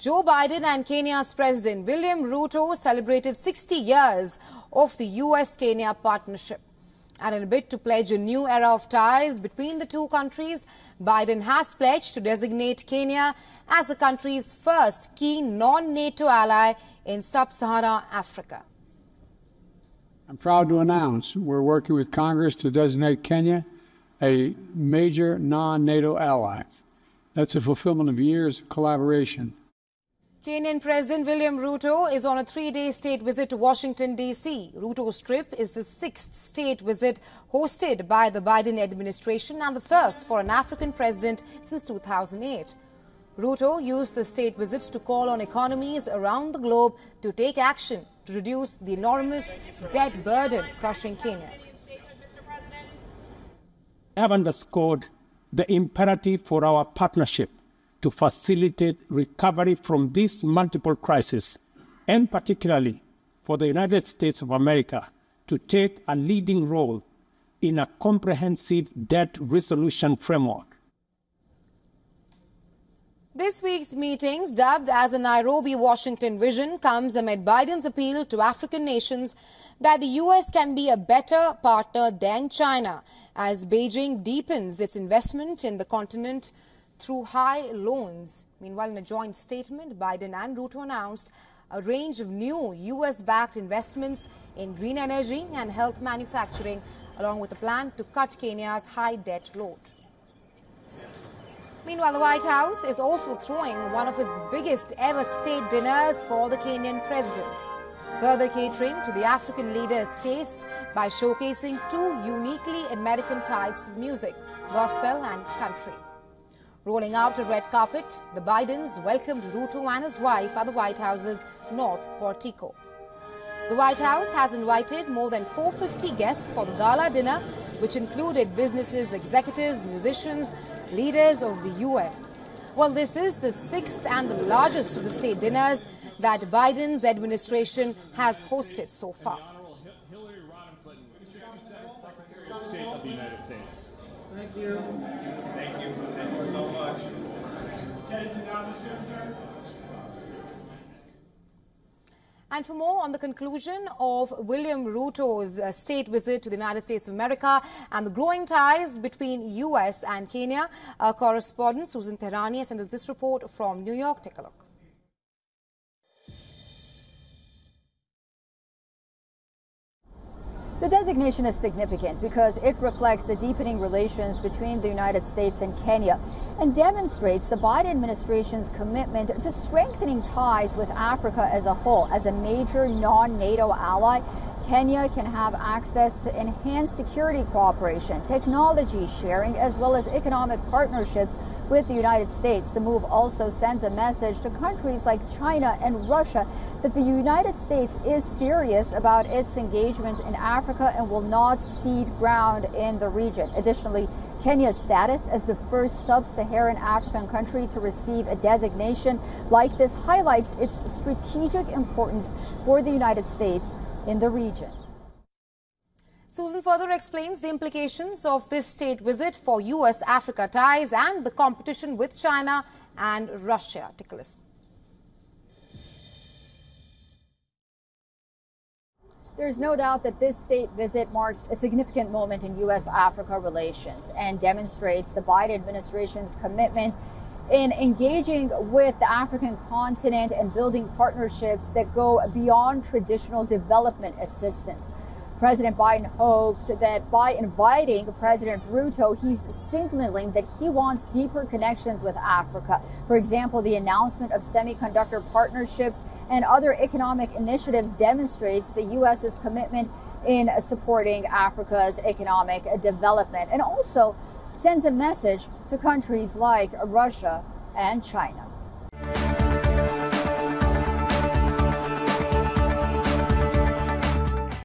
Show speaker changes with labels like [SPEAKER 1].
[SPEAKER 1] Joe Biden and Kenya's President William Ruto celebrated 60 years of the US-Kenya partnership. And in a bid to pledge a new era of ties between the two countries, Biden has pledged to designate Kenya as the country's first key non-NATO ally in sub-Saharan Africa.
[SPEAKER 2] I'm proud to announce we're working with Congress to designate Kenya a major non-NATO ally. That's a fulfillment of years of collaboration
[SPEAKER 1] Kenyan President William Ruto is on a three-day state visit to Washington, D.C. Ruto's trip is the sixth state visit hosted by the Biden administration and the first for an African president since 2008. Ruto used the state visit to call on economies around the globe to take action to reduce the enormous debt burden crushing Kenya.
[SPEAKER 3] I have underscored the imperative for our partnership to facilitate recovery from these multiple crises, and particularly for the United States of America to take a leading role in a comprehensive debt resolution framework.
[SPEAKER 1] This week's meetings, dubbed as a Nairobi Washington vision, comes amid Biden's appeal to African nations that the U.S. can be a better partner than China as Beijing deepens its investment in the continent through high loans. Meanwhile, in a joint statement, Biden and Ruto announced a range of new U.S.-backed investments in green energy and health manufacturing, along with a plan to cut Kenya's high debt load. Meanwhile, the White House is also throwing one of its biggest ever state dinners for the Kenyan president, further catering to the African leader's tastes by showcasing two uniquely American types of music, gospel and country. Rolling out a red carpet, the Bidens welcomed Ruto and his wife at the White House's North Portico. The White House has invited more than 450 guests for the gala dinner, which included businesses, executives, musicians, leaders of the UN. Well, this is the sixth and the largest of the state dinners that Biden's administration has hosted so far. Thank you. Thank you. Thank you so much. And for more on the conclusion of William Ruto's uh, state visit to the United States of America and the growing ties between U.S. and Kenya, our correspondent Susan Tehrani sent us this report from New York. Take a look.
[SPEAKER 4] The designation is significant because it reflects the deepening relations between the United States and Kenya and demonstrates the Biden administration's commitment to strengthening ties with Africa as a whole as a major non-NATO ally Kenya can have access to enhanced security cooperation, technology sharing, as well as economic partnerships with the United States. The move also sends a message to countries like China and Russia that the United States is serious about its engagement in Africa and will not cede ground in the region. Additionally, Kenya's status as the first sub-Saharan African country to receive a designation like this highlights its strategic importance for the United States in the region.
[SPEAKER 1] Susan further explains the implications of this state visit for U.S. Africa ties and the competition with China and Russia. Take a listen.
[SPEAKER 4] There's no doubt that this state visit marks a significant moment in U.S. Africa relations and demonstrates the Biden administration's commitment in engaging with the African continent and building partnerships that go beyond traditional development assistance. President Biden hoped that by inviting President Ruto, he's signaling that he wants deeper connections with Africa. For example, the announcement of semiconductor partnerships and other economic initiatives demonstrates the U.S.'s commitment in supporting Africa's economic development and also sends a message to countries like Russia and China.